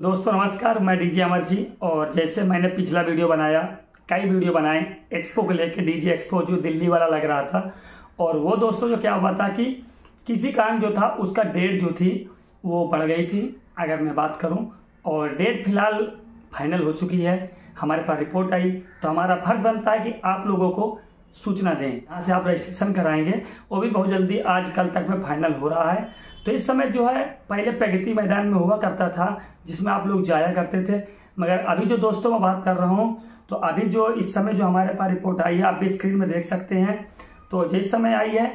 दोस्तों, नमस्कार, मैं डीजे अमर जी, और जैसे मैंने पिछला वीडियो बनाया, कई वीडियो बनाए एक्सपो को लेके डीजे एक्सपो जो दिल्ली वाला लग रहा था। और वो दोस्तों, जो क्या हुआ था कि किसी कारण जो था, उसका डेट जो थी, वो बढ़ गई थी, अगर मैं बात करूँ। और डेट फ़िलहाल फाइनल हो चुकी है। हमारे पास रिपोर्ट आई तो हमारा फ़र्ज़ बनता है कि आप लोगों को सूचना दें। यहाँ से आप रजिस्ट्रेशन कराएँगे। वो भी बहुत जल्दी आज, कल तक में फाइनल हो रहा है। तो इस समय जो है, पहले प्रगति मैदान में हुआ करता था, जिसमें आप लोग जाया करते थे। मगर अभी जो दोस्तों मैं बात कर रहा हूँ तो अभी जो इस समय जो हमारे पास रिपोर्ट आई है, आप भी स्क्रीन में देख सकते हैं। तो जिस समय आई है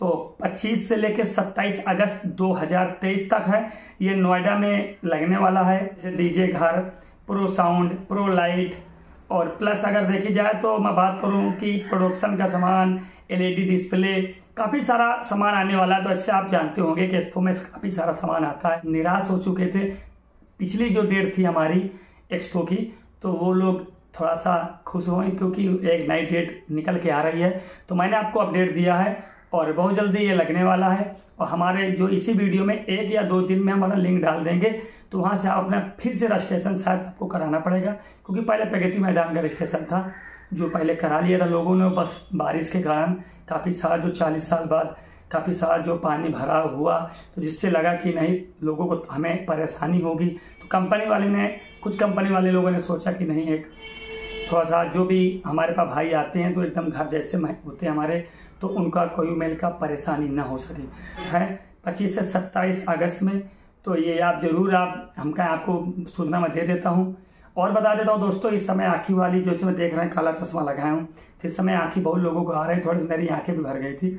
तो 25 से लेकर 27 अगस्त 2023 तक है। ये नोएडा में लगने वाला है। जैसे डीजे घर, प्रो साउंड, प्रो लाइट और प्लस अगर देखी जाए तो मैं बात करूँ कि प्रोडक्शन का सामान एलईडी डिस्प्ले काफ़ी सारा सामान आने वाला है। तो ऐसे आप जानते होंगे कि एक्सपो में काफ़ी सारा सामान आता है। निराश हो चुके थे। पिछली जो डेट थी हमारी एक्सपो की तो वो लोग थोड़ा सा खुश हुए क्योंकि एक नई डेट निकल के आ रही है। तो मैंने आपको अपडेट दिया है। और बहुत जल्दी ये लगने वाला है। और हमारे जो इसी वीडियो में एक या दो दिन में हमारा लिंक डाल देंगे तो वहाँ से आप अपना फिर से रजिस्ट्रेशन शायद आपको कराना पड़ेगा, क्योंकि पहले प्रगति मैदान का रजिस्ट्रेशन था, जो पहले करा लिया था लोगों ने बस बारिश के कारण काफ़ी सारा जो चालीस साल बाद काफ़ी सारा जो पानी भरा हुआ तो जिससे लगा कि नहीं, लोगों को हमें परेशानी होगी। तो कंपनी वाले ने, कुछ कंपनी वाले लोगों ने सोचा कि नहीं, एक थोड़ा सा जो भी हमारे पास भाई आते हैं तो एकदम घर जैसे होते हैं हमारे तो उनका कोई मेल का परेशानी ना हो सके। है? पच्चीस से सत्ताईस अगस्त में तो ये आप ज़रूर आप हमका आपको सूचना में दे देता हूँ। और बता देता हूँ दोस्तों, इस समय आँखी वाली जो इसमें देख रहे हैं, काला चश्मा लगाया हूँ। इस समय आँखी बहुत लोगों को आ रही थोड़ी मेरी आँखें भी भर गई थी।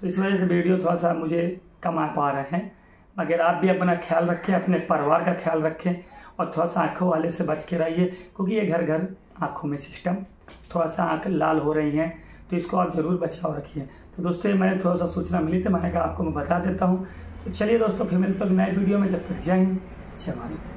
तो इस वजह से वीडियो थोड़ा सा मुझे कम आ पा रहे हैं। मगर आप भी अपना ख्याल रखें, अपने परिवार का ख्याल रखें। और थोड़ा सा आँखों वाले से बच के रहिए, क्योंकि ये घर घर आँखों में सिस्टम थोड़ा सा आँख लाल हो रही हैं तो इसको आप ज़रूर बचाव रखिए। तो दोस्तों, ये मैंने थोड़ा सा सूचना मिली थी, मैंने कहा आपको मैं बता देता हूँ। तो चलिए दोस्तों, फिर मिलते नए वीडियो में, जब तक जय हिंद, जय भारत।